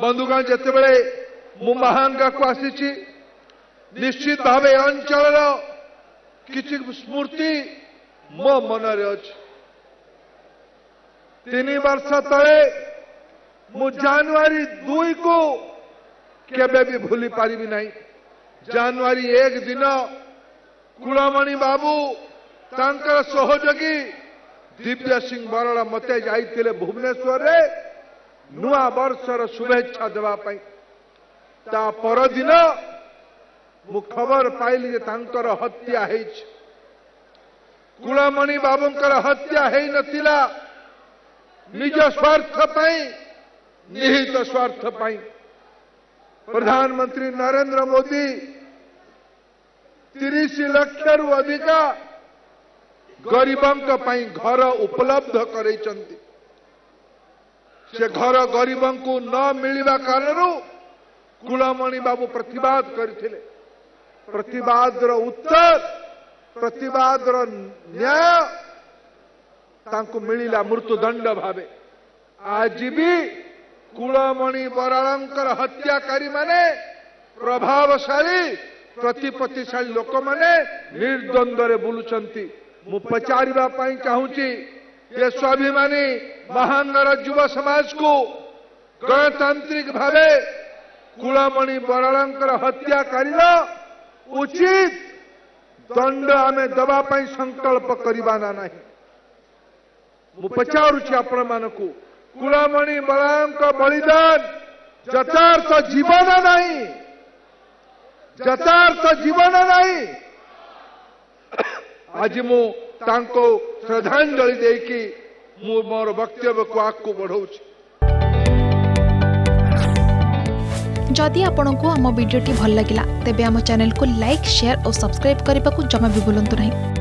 बंधुक जिते बड़े मु महांगा को आसी निश्चित भाव अंचल कि स्मृति मो मन तीन वर्ष ते मु जानुरी दुई को केबे भी भूली पारि ना जानुरी एक दिन कूलमणि बाबू सहयोगी दिव्य सिंह बरड़ा मत जा भुवनेश्वर ନୂଆ ବର୍ଷର ଶୁଭେଚ୍ଛା ଦେବା ପାଇଁ ତା ପରଦିନ ମୁଁ ଖବର ପାଇଲି ଯେ ତାଙ୍କର ହତ୍ୟା ହେଇଛି କୁଳମଣି ବାବୁଙ୍କର ହତ୍ୟା ହେଇନଥିଲା ନିଜ ସ୍ୱାର୍ଥ ପାଇଁ ନିହିତ ସ୍ୱାର୍ଥ ପାଇଁ ପ୍ରଧାନମନ୍ତ୍ରୀ ନରେନ୍ଦ୍ର ମୋଦି ତିରିଶ ଲକ୍ଷରୁ ଅଧିକା ଗରିବଙ୍କ ପାଇଁ ଘର ଉପଲବ୍ଧ କରାଇଛନ୍ତି ସେ ଘର ଗରିବଙ୍କୁ ନ ମିଳିବା କାରଣରୁ କୁଳମଣି ବାବୁ ପ୍ରତିବାଦ କରିଥିଲେ ପ୍ରତିବାଦର ଉତ୍ତର ପ୍ରତିବାଦର ନ୍ୟାୟ ତାଙ୍କୁ ମିଳିଲା ମୃତ୍ୟୁଦଣ୍ଡ ଭାବେ ଆଜି ବି କୁଳମଣି ବରାଳଙ୍କର ହତ୍ୟାକାରୀମାନେ ପ୍ରଭାବଶାଳୀ ପ୍ରତିପତ୍ତିଶାଳୀ ଲୋକମାନେ ନିର୍ଦ୍ୱନ୍ଦ୍ୱରେ ବୁଲୁଛନ୍ତି ମୁଁ ପଚାରିବା ପାଇଁ ଚାହୁଁଛି ये स्वाभिमानी महानगर युव समाज को गणतांत्रिक भाव कूलमणि बराड़ हत्या कर उचित दंड आम दवाई संकल्प करना ना मु पचारू आपण कुलमणि बराड़ बलिदान यथार्थ जीवन नहीं यथार्थ जीवन नहीं आज मु श्रद्धाजलि દેકી હું મારો વક્તવ્યકુ આગକୁ जदि आपण को आम भिडी भल लगा तेब चेल को लाइक सेयार और सब्सक्राइब करने को जमा भी बुलां नहीं